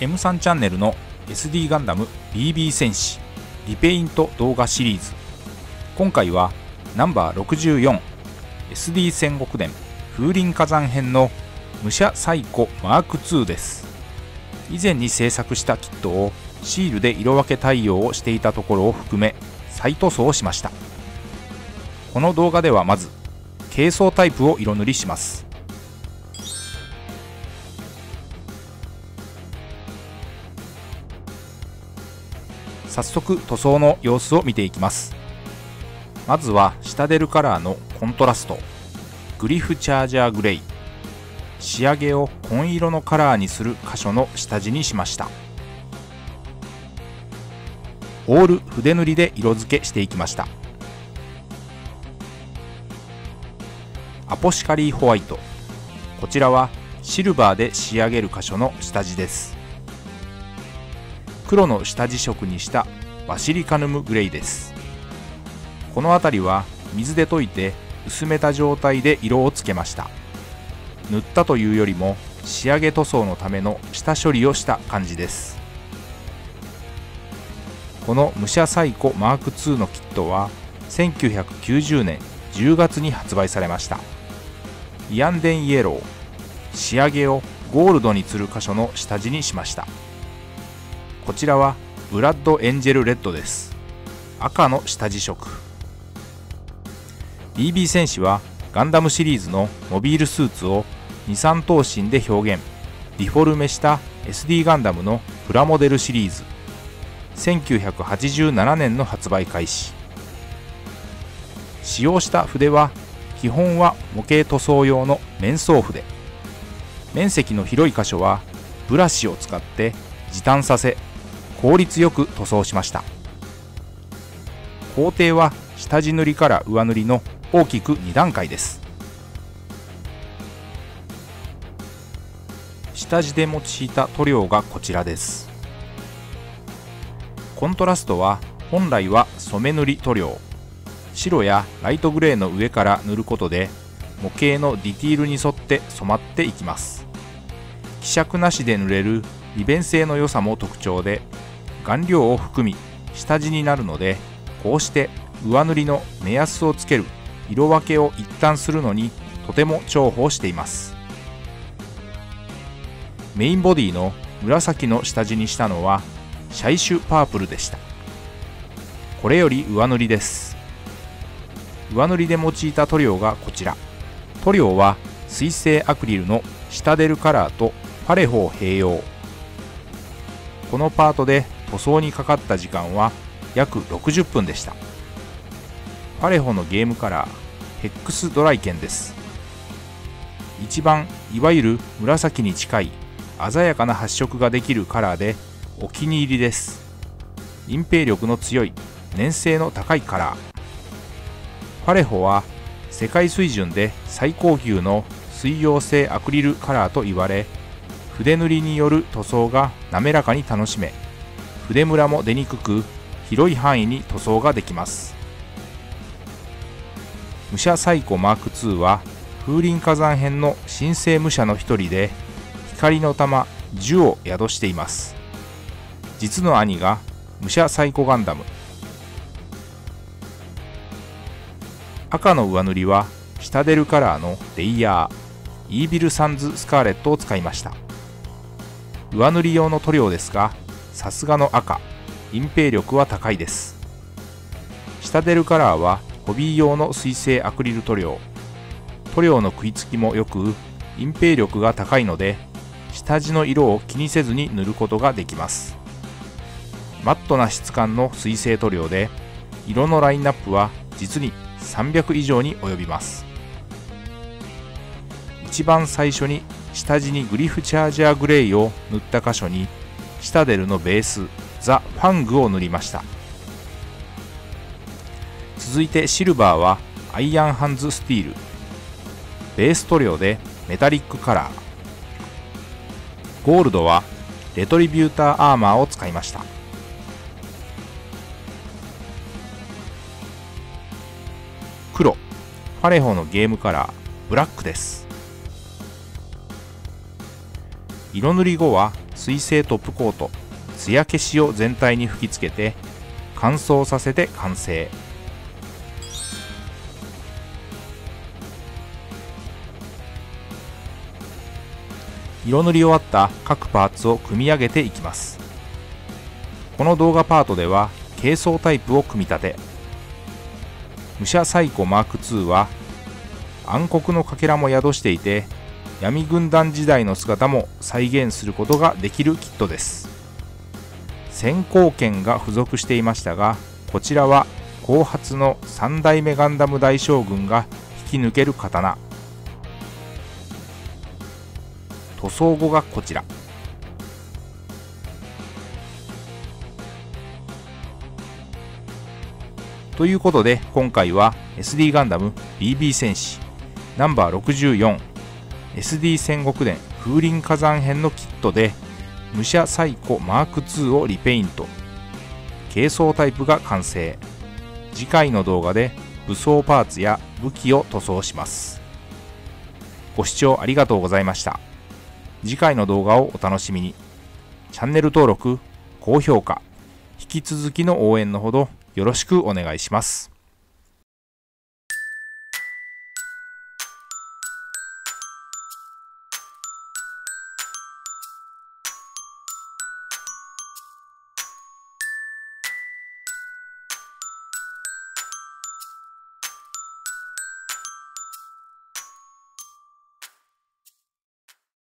M3 チャンネルの SD ガンダム BB 戦士リペイント動画シリーズ。今回はナンバー 64SD 戦国伝風林火山編の武者最古マーク2です。以前に制作したキットをシールで色分け対応をしていたところを含め再塗装しました。この動画ではまず軽装タイプを色塗りします。早速塗装の様子を見ていきます。まずは下出るカラーのコントラスト。グリフチャージャーグレイ。仕上げを紺色のカラーにする箇所の下地にしました。オール筆塗りで色付けしていきました。アポシカリーホワイト。こちらはシルバーで仕上げる箇所の下地です。黒の下地色にしたバシリカヌムグレイです。この辺りは水で溶いて薄めた状態で色をつけました。塗ったというよりも仕上げ塗装のための下処理をした感じです。この武者サイコマーク2のキットは1990年10月に発売されました。イアンデンイエロー。仕上げをゴールドに釣る箇所の下地にしました。こちらはブラッドエンジェルレッドです。赤の下地色 BB 戦士はガンダムシリーズのモビールスーツを23頭身で表現。ディフォルメした SD ガンダムのプラモデルシリーズ。1987年の発売開始。使用した筆は基本は模型塗装用の面相筆。面積の広い箇所はブラシを使って時短させ効率よく塗装しました。工程は下地塗りから上塗りの大きく2段階です。下地で用いた塗料がこちらです。コントラストは本来は染め塗り塗料。白やライトグレーの上から塗ることで模型のディティールに沿って染まっていきます。希釈なしで塗れる利便性の良さも特徴で顔料を含み下地になるのでこうして上塗りの目安をつける色分けを一旦するのにとても重宝しています。メインボディの紫の下地にしたのはシャイシュパープルでした。これより上塗りです。上塗りで用いた塗料がこちら。塗料は水性アクリルの下出るカラーとパレホを併用。このパートで塗装にかかった時間は約60分でした。パレホのゲームカラーヘックスドライケンです。一番いわゆる紫に近い鮮やかな発色ができるカラーでお気に入りです。隠蔽力の強い粘性の高いカラー。パレホは世界水準で最高級の水溶性アクリルカラーと言われ筆塗りによる塗装が滑らかに楽しめ筆ムラも出にくく広い範囲に塗装ができます。武者サイコマーク2は風林火山編の新生武者の一人で光の玉樹を宿しています。実の兄が武者サイコガンダム。赤の上塗りは下出るカラーのレイヤーイービルサンズスカーレットを使いました。上塗り用の塗料ですがさすがの赤。隠蔽力は高いです。下出るカラーはホビー用の水性アクリル塗料。塗料の食いつきも良く隠蔽力が高いので下地の色を気にせずに塗ることができます。マットな質感の水性塗料で色のラインナップは実に300以上に及びます。一番最初に下地にグリフチャージャーグレイを塗った箇所にシタデルのベース The Fang を塗りました。続いてシルバーは Iron Hands Steel。ベース塗料でメタリックカラー。ゴールドは Retributor Armour を使いました。黒。ファレホの Game Color Black です。色塗り後は水性トップコート艶消しを全体に吹き付けて乾燥させて完成。色塗り終わった各パーツを組み上げていきます。この動画パートでは軽装タイプを組み立て。武者サイコマーク2は暗黒のかけらも宿していて闇軍団時代の姿も再現することができるキットです。先行権が付属していましたがこちらは後発の3代目ガンダム大将軍が引き抜ける刀。塗装後がこちら。ということで今回は SD ガンダム BB 戦士ナンバー SD 戦国伝風林火山編のキットで武者サイコマーク2をリペイント。軽装タイプが完成。次回の動画で武装パーツや武器を塗装します。ご視聴ありがとうございました。次回の動画をお楽しみに。チャンネル登録高評価引き続きの応援のほどよろしくお願いします。